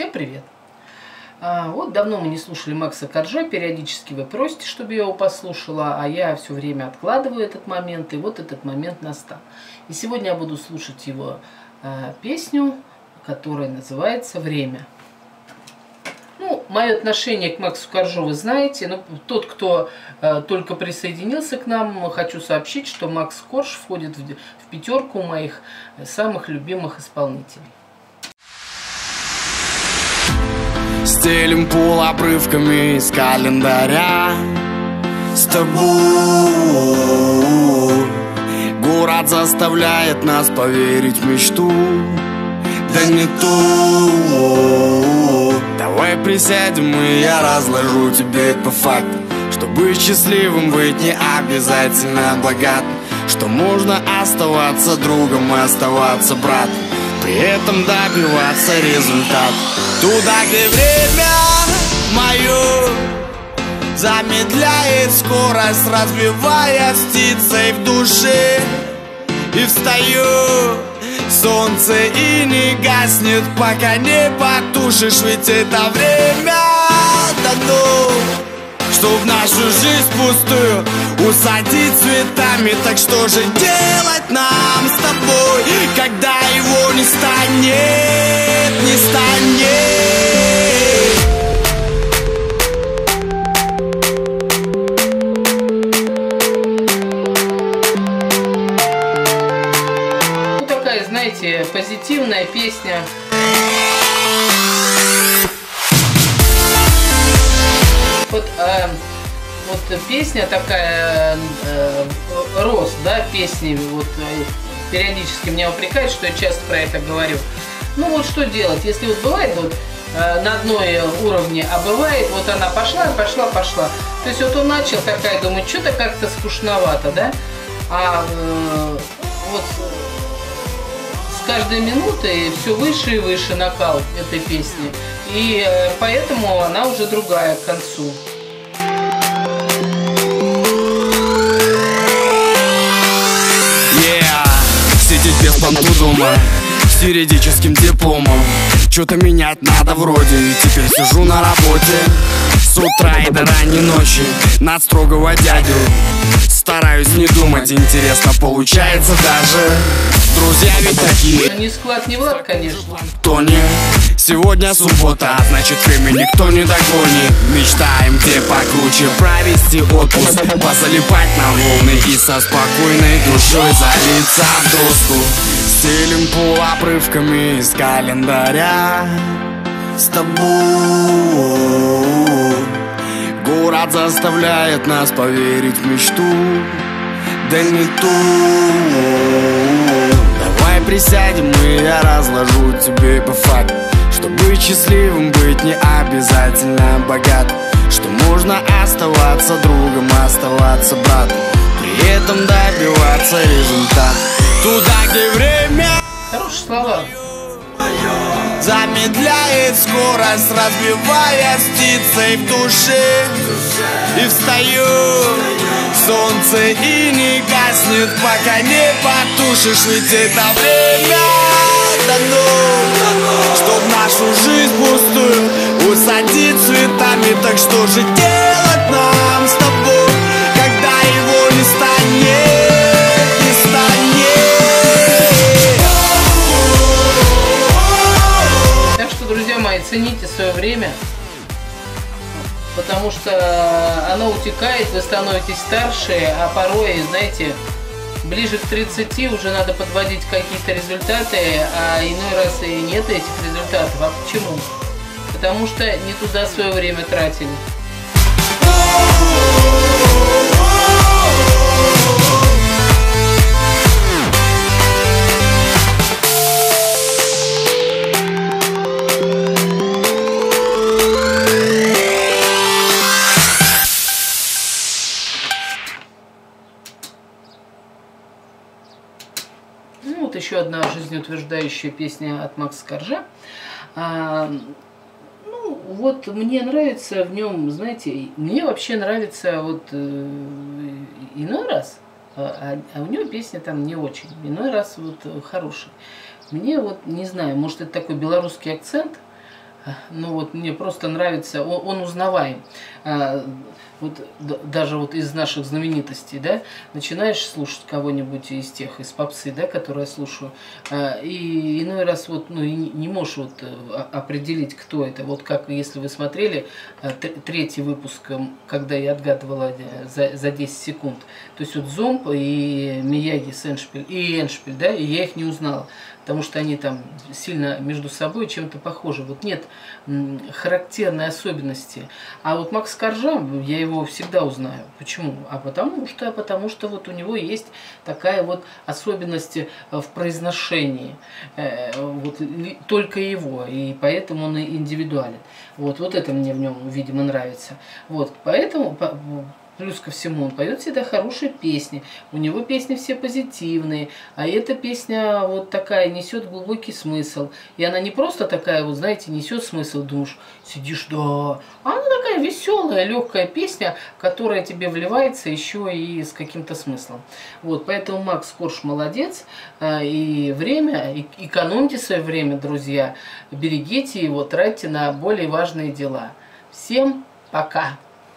Всем привет! А, вот давно мы не слушали Макса Коржа, периодически вы просите, чтобы я его послушала, а я все время откладываю этот момент, и вот этот момент настал. И сегодня я буду слушать его а, песню, которая называется «Время». Ну, мое отношение к Максу Коржу вы знаете. Но ну, тот, кто э, только присоединился к нам, хочу сообщить, что Макс Корж входит в, в пятерку моих самых любимых исполнителей. Стелим пол обрывками из календаря. С тобой Город заставляет нас поверить в мечту. Да не ту. Давай присядем и я разложу тебе по факту Что быть счастливым быть не обязательно богат Что можно оставаться другом и оставаться братом при этом добиваться результат. Туда, где время мое Замедляет скорость, разбивая птицей в душе. И встаю солнце и не гаснет, пока не потушишь Ведь это время дано Чтоб нашу жизнь пустую усадить цветами Так что же делать нам с тобой, когда его не станет, не станет? Ну такая, знаете, позитивная песня вот, э, вот песня такая, э, рост, да, песни, вот э, периодически меня упрекают, что я часто про это говорю. Ну вот что делать, если вот бывает вот э, на одной уровне, а бывает вот она пошла, пошла, пошла. То есть вот он начал такая, думает, что-то как-то скучновато, да, а э, вот с каждой минутой все выше и выше накал этой песни. И э, поэтому она уже другая к концу. Без понту дома С юридическим дипломом. Что-то менять надо вроде И теперь сижу на работе. С утра и до ранней ночи Над строгого дядю Стараюсь не думать, интересно получается даже. Друзья ведь такие. Не склад, не влад, конечно. Тони Сегодня суббота, а значит время никто не догонит. Мечтаем где покруче провести отпуск. Позалипать на волны и со спокойной душой залиться в доску. Стелим пол обрывками из календаря С тобой Город заставляет нас поверить в мечту. Да не ту. Давай присядем и я разложу тебе по факту. Что быть счастливым быть не обязательно богат. Что можно оставаться другом, оставаться братом. При этом добиваться результата. Туда, где время. Хорошие слова Замедляет скорость, разбивая птицей в душе. И встаю солнце и не гаснет, пока не потушишь Ведь это время дано, чтоб нашу жизнь пустую усадить цветами. Так что же делать нам цените свое время, потому что оно утекает, вы становитесь старше, а порой, знаете, ближе к 30 уже надо подводить какие-то результаты, а иной раз и нет этих результатов. А почему? Потому что не туда свое время тратили. Еще одна жизнеутверждающая песня от Макса Коржа. А, ну, вот мне нравится в нем, знаете, мне вообще нравится вот э, иной раз, а, а, а у него песня там не очень, иной раз вот хороший. Мне вот, не знаю, может это такой белорусский акцент, ну вот мне просто нравится, он, он узнаваем. Вот даже вот из наших знаменитостей, да, начинаешь слушать кого-нибудь из тех, из попсы, да, которые я слушаю, а, и иной раз вот, ну, и не можешь вот э, определить, кто это. Вот как, если вы смотрели э, третий выпуск, когда я отгадывала э, за, за 10 секунд, то есть вот Зомб и Мияги с Эншпиль, и Эншпиль, да, и я их не узнала потому что они там сильно между собой чем-то похожи. Вот нет характерной особенности. А вот Макс Коржа, я его всегда узнаю. Почему? А потому что, потому что вот у него есть такая вот особенность э, в произношении. Э, вот только его, и поэтому он индивидуален. Вот, вот это мне в нем, видимо, нравится. Вот, поэтому Плюс ко всему, он поет всегда хорошие песни. У него песни все позитивные. А эта песня вот такая несет глубокий смысл. И она не просто такая, вот знаете, несет смысл, думаешь, сидишь, да. А она такая веселая, легкая песня, которая тебе вливается еще и с каким-то смыслом. Вот, поэтому Макс Корж молодец. А, и время, экономьте свое время, друзья. Берегите его, тратьте на более важные дела. Всем пока!